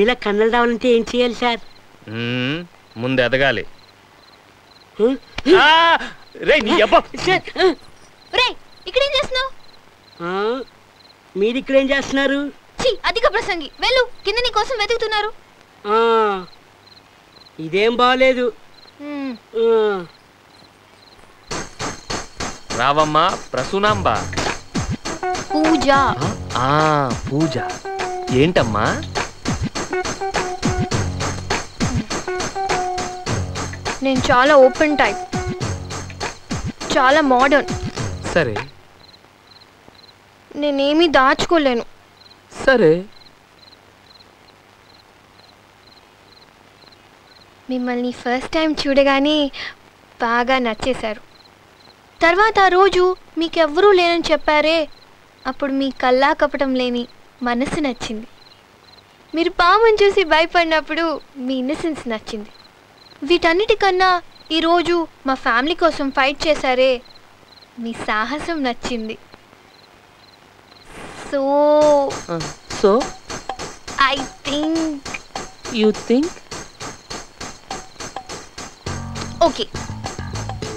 మీలా కన్నలు రావాలంటే ఏం చేయాలి సార్? ముందు ఎదగాలి. నీ అబ్బా! సార్ రే ఇక్కడేం చేస్తున్నావు? ఆ, మీరు ఇక్కడ ఏం చేస్తున్నారు? ఛీ అధిక ప్రసంగి. వెళ్ళు కింద నీ కోసం వెతుకుతున్నారు. ఆ, ఇదేం బాగలేదు రావమ్మా ప్రసూనాంబ. పూజ. ఆ పూజ. ఏంటమ్మా? నేను చాలా ఓపెన్ టైప్. చాలా మోడర్న్. సరే. నేనేమీ దాచుకోలేను. సరే. మిమ్మల్ని ఫస్ట్ టైం చూడగానే బాగా నచ్చేశారు. తర్వాత ఆ రోజు మీకెవ్వరూ లేనని చెప్పారే. అప్పుడు మీ కల్లా కపటం లేని మనసు నచ్చింది. మీరు పాముని చూసి భయపడినప్పుడు మీ ఇన్నసెన్స్ నచ్చింది. వీటన్నిటికన్నా ఈరోజు మా ఫ్యామిలీ కోసం ఫైట్ చేశారే. మీ సాహసం నచ్చింది. So so? I think you think okay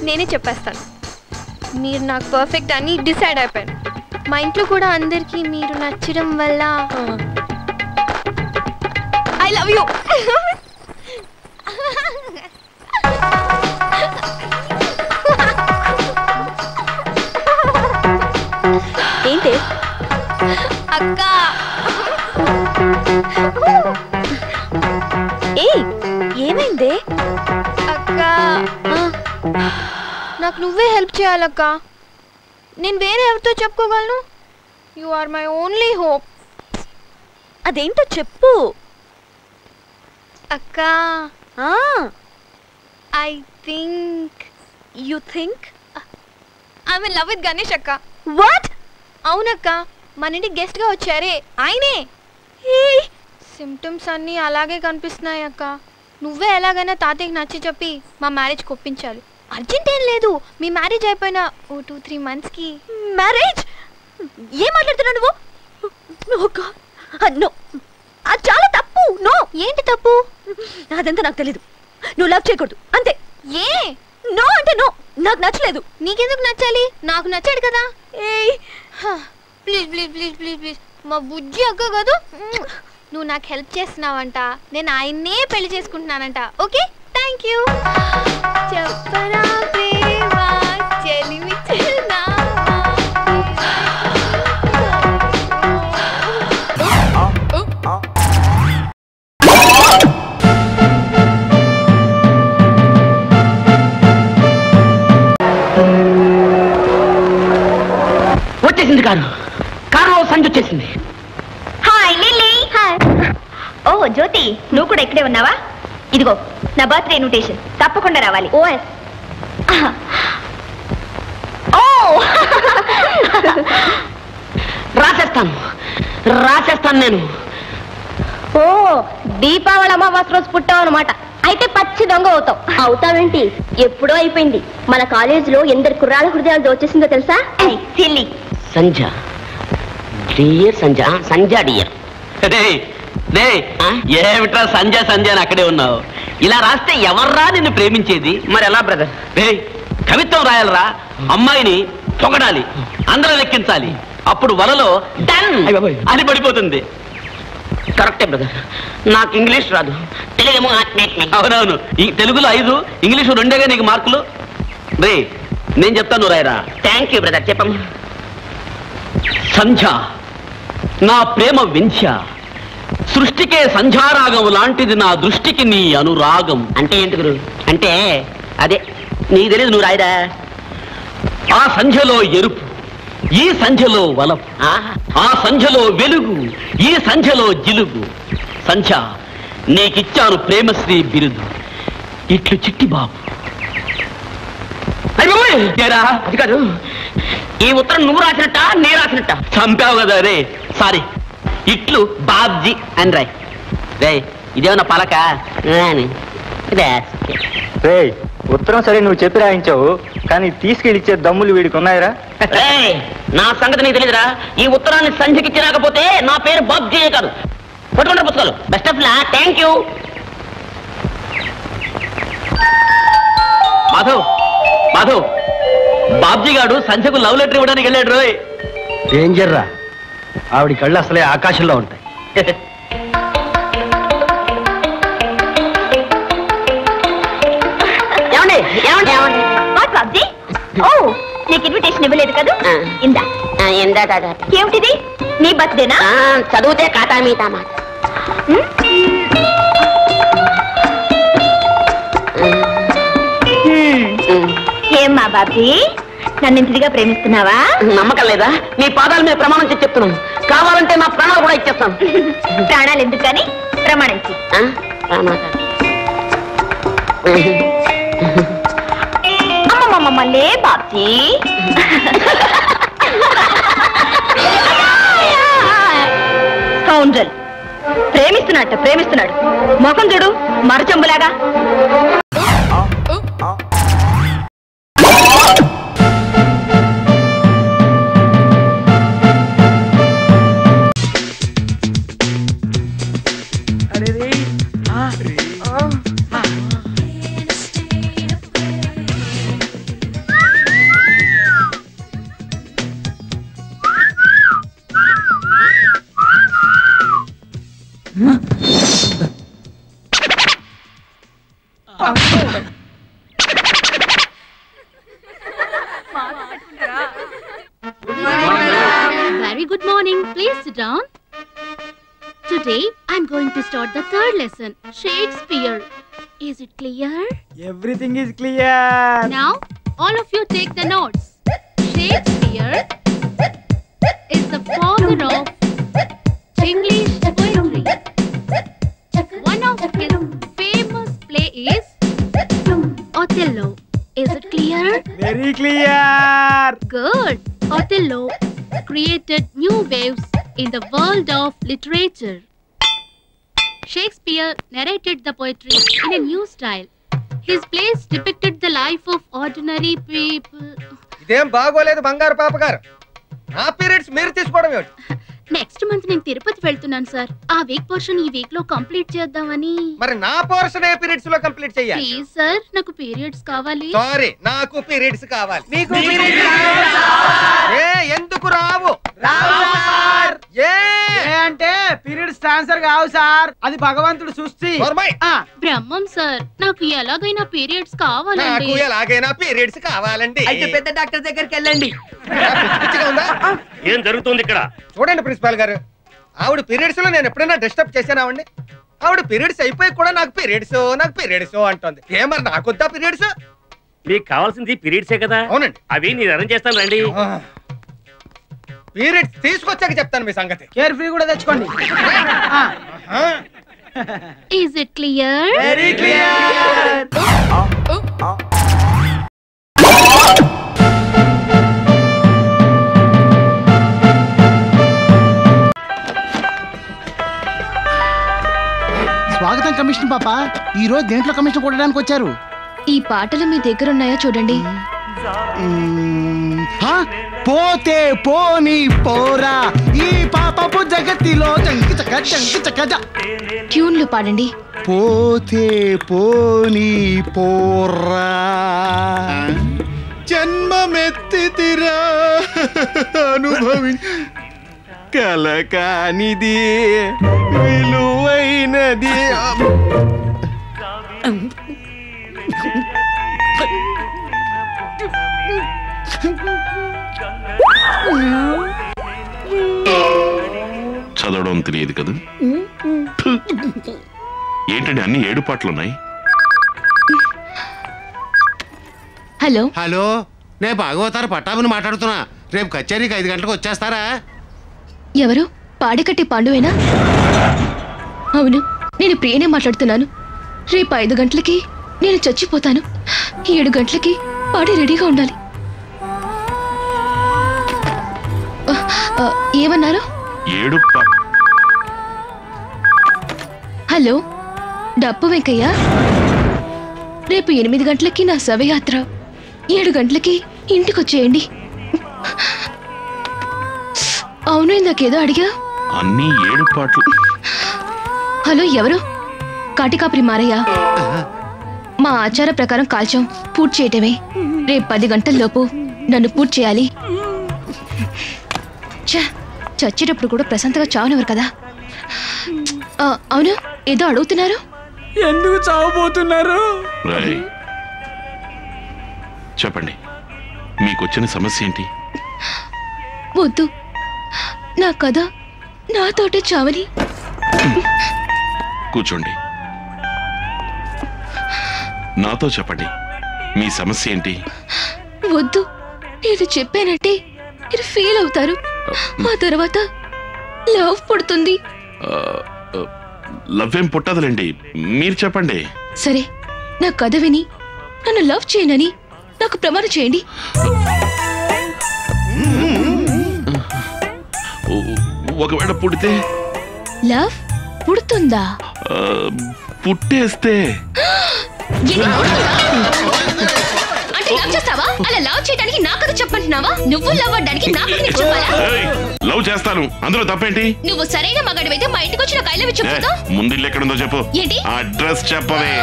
నేనే చెప్పేస్తాను. మీరు నాకు పర్ఫెక్ట్ అని డిసైడ్ అయిపోయాను మా ఇంట్లో కూడా అందరికీ మీరు నచ్చడం వల్ల లవ్ యూ ఏంటి? అక్క. ఏయ్ ఏమైంది? అక్క. నాకు నువ్వే హెల్ప్ చేయాలక్క. నేను వేరే ఎవరితో చెప్పుకోగలను? You are my only hope అదేంటో చెప్పు. అక్క. ఆ. I think you think I mean love with Ganesh అక్క. వాట్ అవునక్క మన ఇంటికి గెస్ట్గా వచ్చారే ఆయనే. సిమ్టమ్స్ అన్నీ అలాగే కనిపిస్తున్నాయి అక్క. నువ్వే ఎలాగైనా తాతయ్యకి నచ్చి చెప్పి మా మ్యారేజ్ ఒప్పించాలి అర్జెంట్ ఏం లేదు. మీ మ్యారేజ్ అయిపోయిన ఓ టూ త్రీ మంత్స్కి మ్యారేజ్ ఏం మాట్లాడుతున్నావు నువ్వు? నో అది చాలా తప్పు. నో! ఏంటి తప్పు? అదంతా నాకు తెలీదు. నువ్వు లవ్ చేయకూడదు. అంతే. ఏ? నో అంటే నో. నాకు నచ్చలేదు. నీకెందుకు నచ్చాలి? నాకు నచ్చాడు కదా. Please please please please please. మా బుజ్జి అక్క కాదు. నువ్వు నాకు హెల్ప్ చేస్తున్నావంట. నేను ఆయన్నే పెళ్ళి చేసుకుంటున్నానంట. ఓకే? Thank you. నా బర్త్డే ఇన్విటేషన్ తప్పకుండా రావాలి. ఓఎస్. ఓ! రాసేస్తాను. రాసేస్తాను నేను. ఓ దీపావళి అమావాస్య రోజు పుట్టావు అనమాట అయితే పచ్చి దొంగ అవుతావు. అవుతావేంటి? ఎప్పుడో అయిపోయింది. మన కాలేజీలో ఎందరు కుర్రాళ్ళ హృదయాలు దోచేసిందో తెలుసా? సిల్లి. సంజ. డియర్ సంజ. సంజ డియర్. ఏమిట్రా సంజయ్ సంజయ్ అని అక్కడే ఉన్నావు? ఇలా రాస్తే ఎవర్రా నిన్ను ప్రేమించేది? మరి ఎలా బ్రదర్ రే కవిత్వం రాయాలరా? అమ్మాయిని పొగడాలి అందరూ లెక్కించాలి. అప్పుడు వలలో డన్. అని పడిపోతుంది. కరెక్టే బ్రదర్ నాకు ఇంగ్లీష్ రాదు. అవునవును. ఈ తెలుగులో ఐదు ఇంగ్లీషు రెండేగా నీకు మార్కులు? రే నేను చెప్తాను రాయరా. థ్యాంక్ యూ బ్రదర్ చెప్పమ్మా. సంధ్య నా ప్రేమ వింధ్య. సృష్టికే సంధ్యారాగం లాంటిది నా దృష్టికి నీ అనురాగం. అంటే ఏంటి గురు? అంటే అదే నీకు తెలియదు నువ్వు రాయరా. ఆ సంధ్యలో ఎరుపు ఈ సంధ్యలో వలపు ఆహా. ఆ సంధ్యలో వెలుగు ఈ సంధ్యలో జిలుగు. సంధ్య నీకిచ్చాను ప్రేమశ్రీ బిరుదు. ఇట్లు చిట్టి బాబు. అయ్ బాబోయ్! ఏరా, అది కాదు. ఈ ఉత్తరం నువ్వు రాసినట్ట నే రాసినట్ట? చంపావు కదా రే. సారీ. ఇట్లు బాబ్జీ అని రాయ్. రే ఇదేమన్నా పలక? అని. ఇదే. రేయ్ ఉత్తరం సరే నువ్వు చెప్పి రాయించావు కానీ తీసుకెళ్ళిచ్చే దమ్ములు వీడికి ఉన్నాయరా? రేయ్, నా సంగతి నీకు తెలియదురా ఈ ఉత్తరాన్ని సంధ్యకి ఇచ్చి రాకపోతే నా పేరు బాబ్జీ కాదు. పట్టుకుంటారు పుస్తకాలు. Best of luck thank you. Madhav Madhav. Babji గాడు సంధ్యకు లవ్ లెటర్ ఇవ్వడానికి వెళ్ళాడు రోయ్. డేంజర్ రా. ఆవిడ కళ్ళు అసలే ఆకాశంలో ఉంటాయి. ఏమండి? ఏమండి? ఏమండి? వాట్ బాబ్జీ? ఓ నీకు ఇన్విటేషన్ ఇవ్వలేదు కదా? ఇందా. ఎందా ఏమిటిది? నీ? బర్త్డేనా చదివితే కాటా మీతా మాట. ఏమ్మా బాబ్జీ? నన్ను ఇంటిదిగా ప్రేమిస్తున్నావా? నమ్మకం లేదా? నీ పాదాల మీద ప్రమాణం చేసి చెప్తున్నాను. కావాలంటే నా ప్రాణాలు కూడా ఇచ్చేస్తాను. ప్రాణాలు ఎందుకు కానీ ప్రమాణించి ఆ? ప్రాణాలు. అమ్మమ్మమ్మలే బాబ్జీ. కౌంజల్ ప్రేమిస్తున్నట్ట ప్రేమిస్తున్నాడు. ముఖం చూడు మరచంబులాగా. Mom. Everything is clear. Now, all of you take the notes. Shakespeare is the father of English poetry. One of his famous play is Othello. Is it clear? Very clear. Good. Othello created new waves in the world of literature. Shakespeare narrated the poetry in a new style His plays depicted the life of ordinary people. ఇదేం బాగోలేదు బంగారు పాప గారు నా periods మీరు తీసుకోవడం ఏమిటి? Next month నేను తిరుపతి వెళ్తున్నాను సార్ ఆ వీక్ పోర్షన్ ఈ వీక్లో కంప్లీట్ చేద్దామని. మరి నా పోర్షన్ ఏ పీరియడ్స్లో కంప్లీట్ చెయ్యాలి ప్లీజ్ సార్ నాకు పీరియడ్స్ కావాలి. సారీ నాకు పీరియడ్స్ కావాలి. నీకు ఏ ఎందుకు రావు? ట్రాన్స్ఫర్ కావు సార్ అది భగవంతుడు సృష్టి. బ్రహ్మం సార్ నాకు ఎలాగైనా పీరియడ్స్ కావాలండి. నాకు ఎలాగైనా పీరియడ్స్ కావాలండి. అయితే పెద్ద డాక్టర్ దగ్గరికి వెళ్ళండి? ఏం జరుగుతుంది ఇక్కడ? చూడండి ప్రిన్సిపాల్ గారు. ఆవిడ పీరియడ్స్లో నేను ఎప్పుడైనా డిస్టర్బ్ చేశానావండి? ఆవిడ పీరియడ్స్ అయిపోయి కూడా నాకు పీరియడ్స్ నాకు పీరియడ్స్ అంటుంది. ఏ మరి నాకొద్దా పీరియడ్స్ మీకు కావాల్సింది పీరియడ్సే కదా? అవునండి. అవి నేను అరేంజ్ చేస్తాను రండి. పీరియడ్స్ తీసుకొచ్చాక చెప్తాను మీ సంగతి. కేర్ ఫ్రీ కూడా తెచ్చుకోండి. Is it clear very clear స్వాగతం కమిషన్ పాప. ఈ రోజు దేంట్లో కమిషన్ కొట్టడానికి వచ్చారు? ఈ పాటలు మీ దగ్గర ఉన్నాయా చూడండి? పోతే పోని పోరా. ఈ పాపపు జగత్తిలో చంకి చక్క చంకి చక్క జ. ట్యూన్లు పాడండి. పోతే పోని పోరా. జన్మమెత్తితిరా. అనుభవి కలకానిది విలువైనది. చదవడం తెలియదు కదా? ఏంటండి అన్ని ఏడు పాటలు ఉన్నాయి హలో. హలో. నేను భాగవతారు పట్టాభిని మాట్లాడుతున్నా. రేపు కచేరీకి ఐదు గంటలకు వచ్చేస్తారా? ఎవరు? పాడికట్టి పాండువేనా? అవును నేను ప్రియనే మాట్లాడుతున్నాను. రేపు ఐదు గంటలకి నేను చచ్చిపోతాను. ఏడు గంటలకి పాడి రెడీగా ఉండాలి. ఏమన్నారు? హలో డప్పు వెంకయ్య? రేపు ఎనిమిది గంటలకి నా శవయాత్ర. ఏడు గంటలకి ఇంటికి వచ్చేయండి అవును ఇందాకేదో అడిగా. అన్ని ఏడు పాటలు హలో ఎవరు? కాటికాపురి మారయ్య. మా ఆచార ప్రకారం కాల్చం. పూర్తి చేయటమే. రేపు పది గంటల్లోపు నన్ను పూర్తి చేయాలి. చచ్చేటప్పుడు కూడా ప్రశాంతంగా చావనివ్వరు కదా. అవును ఏదో అడుగుతున్నారు? ఎందుకు చావబోతున్నారు? చెప్పండి. మీకొచ్చిన సమస్య ఏంటి? వద్దు. నా కథ నాతోటే చావని. కూర్చోండి. నాతో చెప్పండి. మీ సమస్య ఏంటి? వద్దు. నేను చెప్పానంటే మీరు ఫీల్ అవుతారు. ఆ తర్వాత లవ్ పుడుతుంది. లవ్ ఏం పుట్టదులేండి. మీరు చెప్పండి. సరే నా కథ విని నన్ను లవ్ చేయనని నాకు ప్రమాణం చేయండి. ఒకవేళ పుడితే? లవ్ పుడుతుందా? పుట్టేస్తే? అంటే లవ్ చేస్తావా? అలా లవ్ చేయడానికి నా కథ చెప్పంటున్నావా? నువ్వు లవ్ అవ్వడానికి నా కథ నీకు చెప్పాలా? ఏయ్, లవ్ చేస్తాను. అందులో తప్పేంటి? నువ్వు సరైన మగాడివైతే మా ఇంటికి వచ్చి నాకు ఐ లవ్ యూ ఏ, చెప్పుదా ముందు ఇల్లు ఎక్కడుందో చెప్పు. ఏంటి? అడ్రస్ చెప్పవే.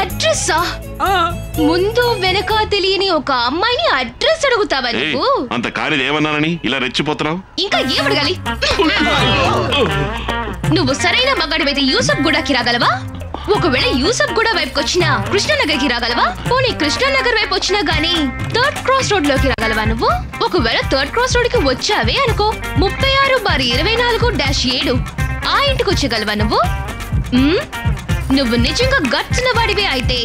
అడ్రస్సా? ముందు వెనక తెలియని ఒక అమ్మాయిని అడ్రస్ అడుగుతావా ఏయ్, నువ్వు? అంత కానిది ఏమన్నానని ఇలా రెచ్చిపోతున్నావు? ఇంకా ఏం అడగాలి? నువ్వు సరైన మగాడివైతే యూసఫ్ గూడకి రాగలవా ఒకవేళ యూసఫ్ కూడా వైపుకి వచ్చినా కృష్ణానగర్కి రాగలవా? పోనీ కృష్ణానగర్ వైపు వచ్చినా గానీ థర్డ్ క్రాస్ రోడ్లోకి రాగలవా నువ్వు? ఒకవేళ థర్డ్ క్రాస్ రోడ్కి వచ్చావే అనుకో ముప్పై ఆరు బార్ ఇరవై నాలుగు డాష్ ఏడు ఆ ఇంటికి వచ్చగలవా నువ్వు నువ్వు నిజంగా గట్టిన వాడివే అయితే.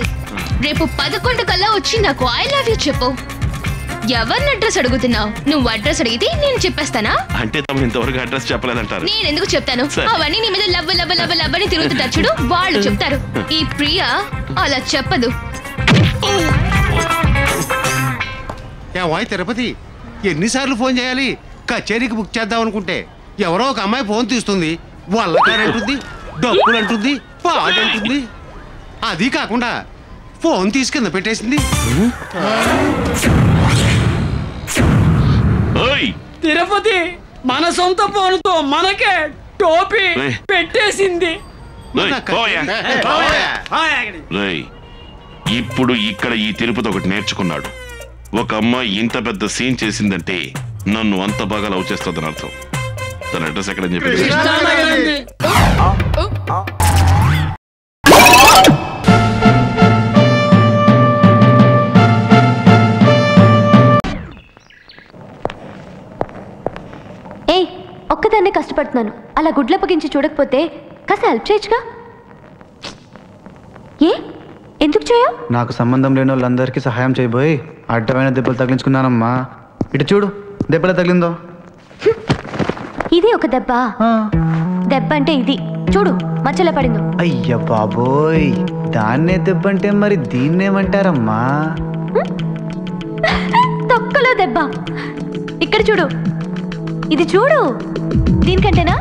రేపు పదకొండు కల్లా వచ్చి నాకు ఐ లవ్ యూ చెప్పు. ఎవరిని అడ్రస్ అడుగుతున్నావు? నువ్వు అడ్రస్ అడిగితే నేను చెప్పేస్తానా? అంటే ఇంతవరకు అడ్రస్ చెప్పలేదంటారు. నేను ఎందుకు చెప్తాను. అవన్నీ నీ మీద లవ్వ లవ్వ లవ్వ లవ్వ అని తిరుగుతుంటారు చూడు వాళ్ళు చెప్తారు. ఈ ప్రియ అలా చెప్పదు. వాయ్ తిరుపతి ఎన్నిసార్లు ఫోన్ చేయాలి? కచేరీకి బుక్ చేద్దాం అనుకుంటే ఎవరో ఒక అమ్మాయి ఫోన్ తీస్తుంది. వల్లకారు అంటుంది డబ్బులు అంటుంది పాడు అంటుంది. అది కాకుండా ఫోన్ తీసి కింద పెట్టేసింది. తిరుపతి మన సొంత ఫోన్తో మనకే టోపీ. పెట్టేసింది. ఇప్పుడు ఇక్కడ ఈ తిరుపతి ఒకటి నేర్చుకున్నాడు. ఒక అమ్మాయి ఇంత పెద్ద సీన్ చేసిందంటే నన్ను అంత బాగా లవ్ చేస్తుందని అర్థం. తన అడ్రస్ ఎక్కడని చెప్పి కష్టపడుతున్నాను అలా గుడ్లప్పగించి చూడకపోతే కాస్త హెల్ప్ చేయొచ్చుగా? ఏ? ఎందుకు చేయవు? నాకు సంబంధం లేని వాళ్ళందరికీ సహాయం చేయబోయి అడ్డమైన దెబ్బలు తగిలించుకున్నానమ్మా. ఇటు చూడు దెబ్బలు తగిలిందో. ఇది ఒక దెబ్బ. దెబ్బ అంటే ఇది. చూడు మచ్చలా పడిందో. అయ్య బాబోయ్ దాన్నే దెబ్బంటే మరి దీన్నేమంటారమ్మా? తొక్కలో దెబ్బ. ఇక్కడ చూడు. ఇది చూడు. దీనికంటేనా?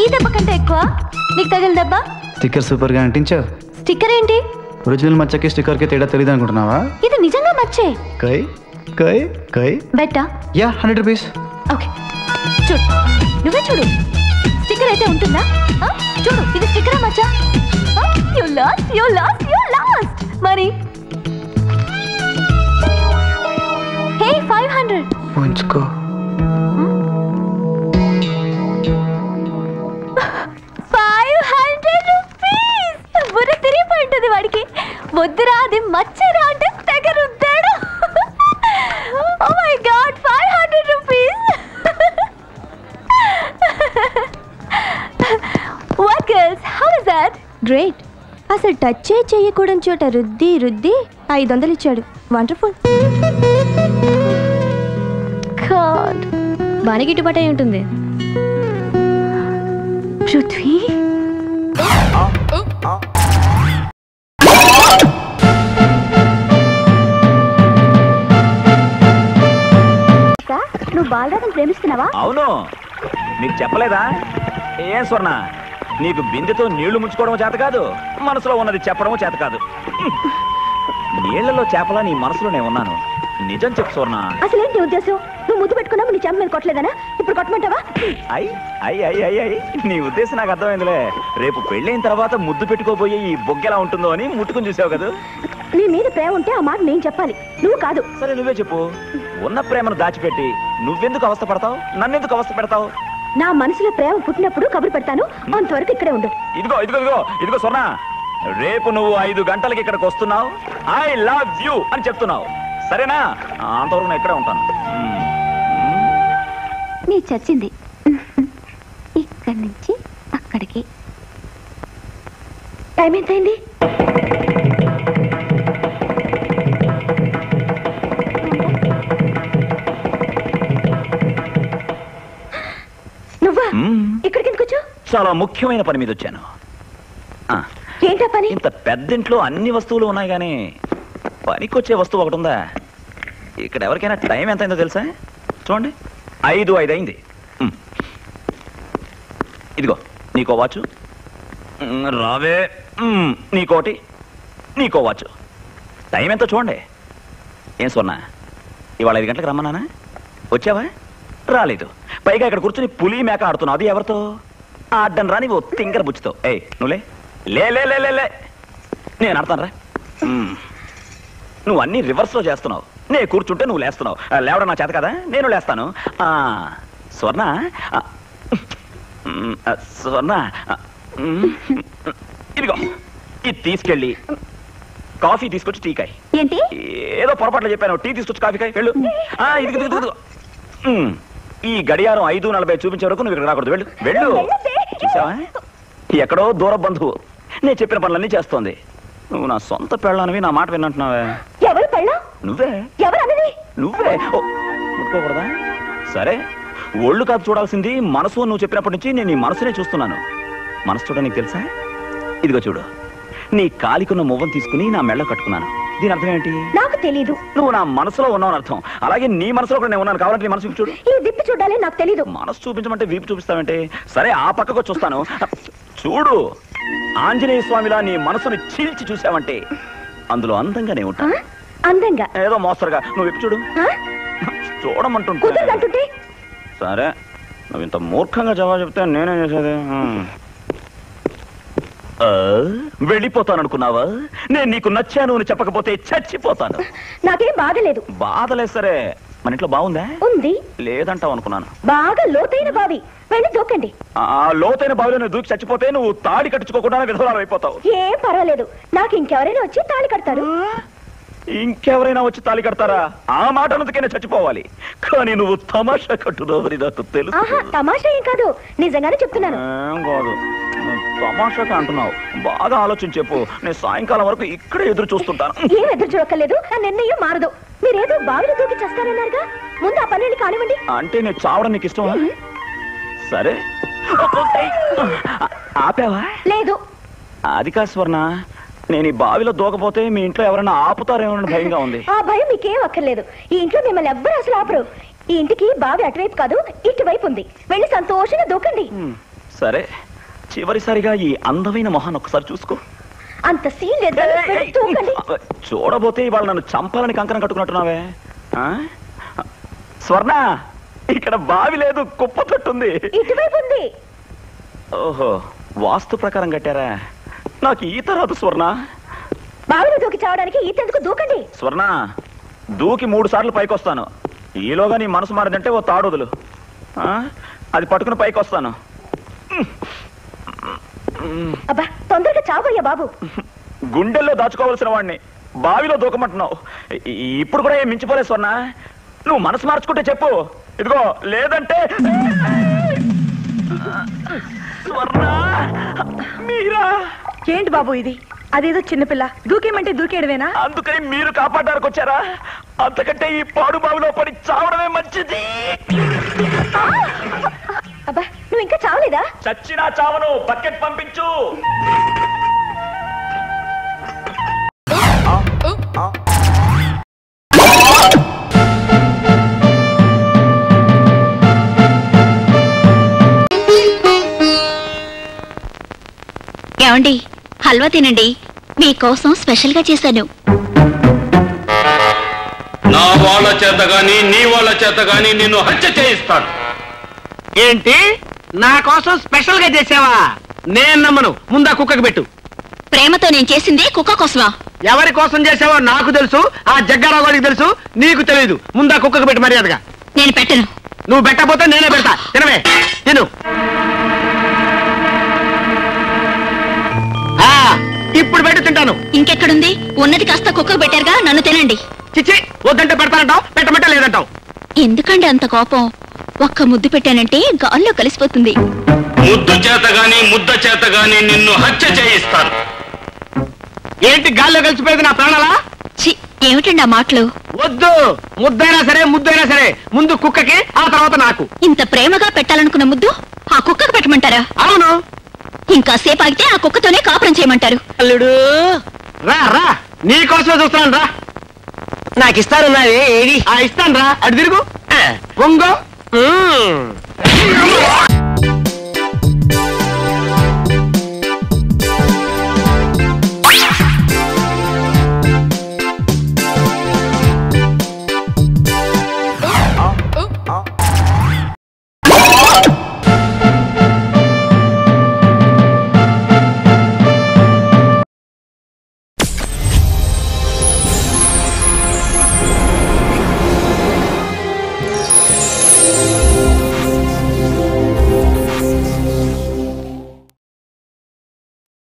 ఈ దెబ్బ కంటే ఎక్కువ? నీకు తగిలిన దెబ్బ? స్టిక్కర్ సూపర్గా అంటించావు స్టిక్కర్ ఏంటి? ఒరిజినల్ మచ్చకి స్టిక్కర్కి తేడా తెలియదు అనుకుంటున్నావా? ఇది నిజంగా మచ్చే. కై కై కై. బెట్టా? Yeah hundred rupees. ఓకే. చూడు. నువ్వే చూడు. స్టిక్కర్ అయితే ఉంటుందా? చూడు ఇది స్టిక్కరా మచ్చా? You lost you lost you lost మరి? హే ఫైవ్ హండ్రెడ్ ఉంచుకో. టచ్ చేయకూడని చోట రుద్ది రుద్ది ఐదు వందలు ఇచ్చాడు వండర్ఫుల్ బాగా గిట్టుబాటు అయి ఉంటుంది. పృథ్వీ? నువ్వు బాలరాజన్ ప్రేమిస్తున్నావా? అవును. నీకు చెప్పలేదా? ఏం స్వర్ణ? నీకు బిందెతో నీళ్ళు ముంచుకోవడం చేత కాదు మనసులో ఉన్నది చెప్పడం చేత కాదు. నీళ్ళలో చేపలా నీ మనసులోనే ఉన్నాను. నిజం చెప్పు స్వర్ణ. అసలేంటి ఉద్దేశం? నువ్వు ముద్దు పెట్టుకున్నావు నీ చెంప మీద కొట్టలేదనా? ఇప్పుడు కొట్టమంటావా? అయ్ అయ్ అయ్ అయ్ అయ్ నీ ఉద్దేశం నాకు అర్థమైందిలే. రేపు పెళ్ళైన తర్వాత ముద్దు పెట్టుకోబోయే ఈ బొగ్గెలా ఉంటుందో అని ముట్టుకుని చూసావు కదా. నీ మీద ప్రేమ ఉంటే ఆ మాట నేను చెప్పాలి. నువ్వు కాదు. సరే నువ్వే చెప్పు. ఉన్న ప్రేమను దాచిపెట్టి నువ్వెందుకు అవస్థ పడతావు నన్నెందుకు అవస్థ పెడతావు నా మనసులో ప్రేమ పుట్టినప్పుడు కబురు పెడతాను. అంతవరకు ఇక్కడే ఉండు. ఇదిగో ఇదిగో ఇదిగో ఇదిగో స్వర్ణ. రేపు నువ్వు ఐదు గంటలకి ఇక్కడికి వస్తున్నావు. ఐ లవ్ యూ అని చెప్తున్నావు. సరేనా? అంతవరకు నేను ఇక్కడే ఉంటాను. నీ చచ్చింది. ఇక్కడి నుంచి అక్కడికి. టైం ఎంతైంది? చాలా ముఖ్యమైన పని మీద వచ్చాను. ఆ, ఏంటా పని? ఇంత పెద్ద ఇంట్లో అన్ని వస్తువులు ఉన్నాయి కానీ పనికొచ్చే వస్తువు ఒకటి ఉందా? ఇక్కడ ఎవరికైనా టైం ఎంత అయిందో తెలుసా? చూడండి ఐదు ఐదు అయింది. ఇదిగో నీకో వాచ్. రావే. నీకోటి నీకో వాచ్. టైం ఎంతో చూడండి. ఏం సొన్నా ఇవాళ ఐదు గంటలకు రమ్మన్నానా? వచ్చావా? రాలేదు. పైగా ఇక్కడ కూర్చుని పులి మేక ఆడుతున్నావు అది ఎవరితో? ఆడ్డం రాని ఓ తింకర బుచ్చితో ఏయ్ నువ్వులే. లే లే లే లే లే. నేను ఆడతాను రా. నువ్వు అన్ని రివర్స్లో చేస్తున్నావు. నే కూర్చుంటే నువ్వు లేస్తున్నావు. లేవడం నా చేత కదా? నేను లేస్తాను. ఆ, స్వర్ణ స్వర్ణ ఇదిగో ఇది తీసుకెళ్ళి కాఫీ తీసుకొచ్చి టీకాయ్ ఏంటి? ఏదో పొరపాట్లు చెప్పాను. టీ తీసుకొచ్చి కాఫీ కాయ. వెళ్ళు. మ్, ఈ గడియారం ఐదు నలభై చూపించే వరకు నువ్వు ఇక్కడ రాకూడదు. వెళ్ళు. వెళ్ళు చూసావా? ఎక్కడో దూర బంధువు. నేను చెప్పిన పనులన్నీ చేస్తోంది. నువ్వు నా సొంత పెళ్ళానివి నా మాట విన్నట్టున్నావే ఎవరు పెళ్ళా? నువ్వే. ఎవరు అన్నది? నువ్వే. ఓ, ముట్టుకోకూడదా? సరే. ఒళ్ళు కాదు చూడాల్సింది మనసు నువ్వు చెప్పినప్పటి నుంచి నేను నీ మనసునే చూస్తున్నాను. మనసు చూడ నీకు తెలుసా? ఇదిగో చూడు. నీ కాలికున్న మువ్వను తీసుకుని నా మెళ్ళ కట్టుకున్నాను. దీని అర్థం ఏంటి? నాకు తెలీదు. నువ్వు నా మనసులో ఉన్నావు అర్థం. అలాగే నీ మనసులో కూడా నేను ఉన్నాను కావాలంటే నీ మనసు చూడు. ఈ దిప్పి చూడాలి నాకు తెలీదు. మనసు చూపించమంటే వీపు చూపిస్తావంటే? సరే ఆ పక్కకు చూస్తాను చూడు ఆంజనేయ స్వామిలా నీ మనసుని చీల్చి చూసావంటే అందులో అందంగానే ఉంటా అందంగా? ఏదో మోస్తరుగా. నువ్వు విప్పి చూడు. చూడమంటుంటే. సరే నువ్వు ఇంత మూర్ఖంగా జవాబు చెప్తే నేనేం చేసేది? హ్మ్. ఆ, వెళ్ళిపోతాను అనుకున్నావా నేను నీకు నచ్చాను అని చెప్పకపోతే చచ్చిపోతాను. నాకేం బాధలేదు. బాధలే సరే. మన ఇంట్లో బాగుందా? ఉంది. లేదంటావు అనుకున్నాను. బాగా లోతైన బావి. వెళ్ళి దూకండి. ఆ లోతైన బావిలో నువ్వు దూకి చచ్చిపోతే నువ్వు తాడి కట్టించుకోకుండా విధవరాలు అయిపోతావు. ఏం పర్వాలేదు. నాకు ఇంకెవరైనా వచ్చి తాళి కడతారు. ఇంకెవరైనా వచ్చి తాళి కడతారా? ఆ మాట అందుకనే చచ్చిపోవాలి. కానీ నువ్వు తమాషా కట్టుదావని నాకు తెలుసు. తమాషా ఏం కాదు. నిజంగానే చెప్తున్నాను. కాదు. తమాషాగా అంటున్నావు. బాగా ఆలోచించి చెప్పు. నేను సాయంకాలం వరకు ఇక్కడే ఎదురు చూస్తుంటాను. ఏం ఎదురు చూడక్కర్లేదు. నా నిర్ణయం మారదు. మీరేదో బావిలో దూకి చేస్తారన్నారుగా? ముందు ఆ పనులు కానివ్వండి. అంటే నేను చావడం నీకు ఇష్టమా? సరే. ఆపావా? లేదు. అది కాదు స్వర్ణ. నేను ఈ బావిలో దూకపోతే మీ ఇంట్లో ఎవరైనా ఆపుతారేమో భయంగా ఉంది. ఆ భయం మీకేం అక్కర్లేదు. ఈ ఇంట్లో మిమ్మల్ని ఎవ్వరు అసలు ఆపరు. ఈ ఇంటికి బావి అటువైపు కాదు ఇటువైపు ఉంది. వెళ్ళి సంతోషంగా దూకండి. సరే. చివరిసారిగా ఈ అందమైన మొహాన్ని ఒకసారి చూసుకో. అంత సీన్ లేదు చూడబోతే ఇవాళ నన్ను చంపాలని కంకణం కట్టుకున్నట్టున్నావే. ఆ? స్వర్ణ ఇక్కడ బావి లేదు కుప్ప తట్టుంది. ఇటువైపు ఉంది. ఓహో వాస్తు ప్రకారం కట్టారా? నాకు ఈత రాదు స్వర్ణ. బావిలో దూకి చావడానికి ఈతెందుకు దూకండి? స్వర్ణ దూకి మూడు సార్లు పైకి వస్తాను ఈలోగా నీ మనసు మారదంటే ఓ తాడుదులు? అది పట్టుకుని పైకి వస్తాను అబ్బా తొందరగా చావయ్యా బాబు. గుండెల్లో దాచుకోవాల్సిన వాడిని బావిలో దూకమంటున్నావు. ఇప్పుడు కూడా ఏం మించిపోలే స్వర్ణ. నువ్వు మనసు మార్చుకుంటే చెప్పు. ఇదిగో లేదంటే స్వర్ణ! మీరా! ఏంటి బాబు ఇది? అదేదో చిన్నపిల్ల దూకేమంటే దూకేయడమేనా? అందుకని మీరు కాపాడడానికి వచ్చారా? అంతకంటే ఈ పాడు బావిలో పడి చావడమే మంచిది. చచ్చినా చావను బకెట్ పంపించు. ఏమండి హల్వా తినండి. మీకోసం స్పెషల్గా చేశాను. నా వాళ్ళ చేత గాని నీ వాళ్ళ చేత గాని నిన్ను హత్య చేయిస్తాను. ఏంటి? నా కోసం స్పెషల్గా చేసావా? నేను నమ్మను. ముందా కుక్కకి పెట్టు. ప్రేమతో నేను చేసింది కుక్క కోసమా? ఎవరి కోసం చేసావో నాకు తెలుసు ఆ జగ్గారావు గారికి తెలుసు నీకు తెలియదు ముందా కుక్కకి పెట్టు మర్యాదగా. నేను పెట్టను. నువ్వు పెట్టకపోతే నేనే పెడతా. తినవే. తిను. ఆ, ఇప్పుడు పెట్టి తింటాను. ఇంకెక్కడుంది? ఉన్నది కాస్త కుక్కకు పెట్టారుగా నన్ను తినండి. చిచ్చి వద్దంటే పెడతానంటావు పెట్టమంటే లేదంటావు. ఎందుకండి అంత కోపం? ఒక్క ముద్దు పెట్టానంటే గాల్లో కలిసిపోతుంది. ముద్దు చేత గాని ముద్ద చేత గాని నిన్ను హత్య చేయిస్తాను. ఏంటి గాల్లో కలిసిపోయేది నా ప్రాణాలా? చి ఏమిటండి ఆ మాటలు? వద్దు! ముద్దైనా సరే ముద్దైనా సరే ముందు కుక్కకి ఆ తర్వాత నాకు. ఇంత ప్రేమగా పెట్టాలనుకున్న ముద్దు ఆ కుక్కకు పెట్టమంటారా? అవును. ఇంకా సేపు ఆగితే ఆ కుక్కతోనే కాపురం చేయమంటారు. అల్లుడు! రా రా! నీ కోసమే చూస్తున్నాను రా. నాకు ఇస్తాను ఏది? ఆ ఇస్తాను రా. అటు తిరుగు. వంగో. 嗯。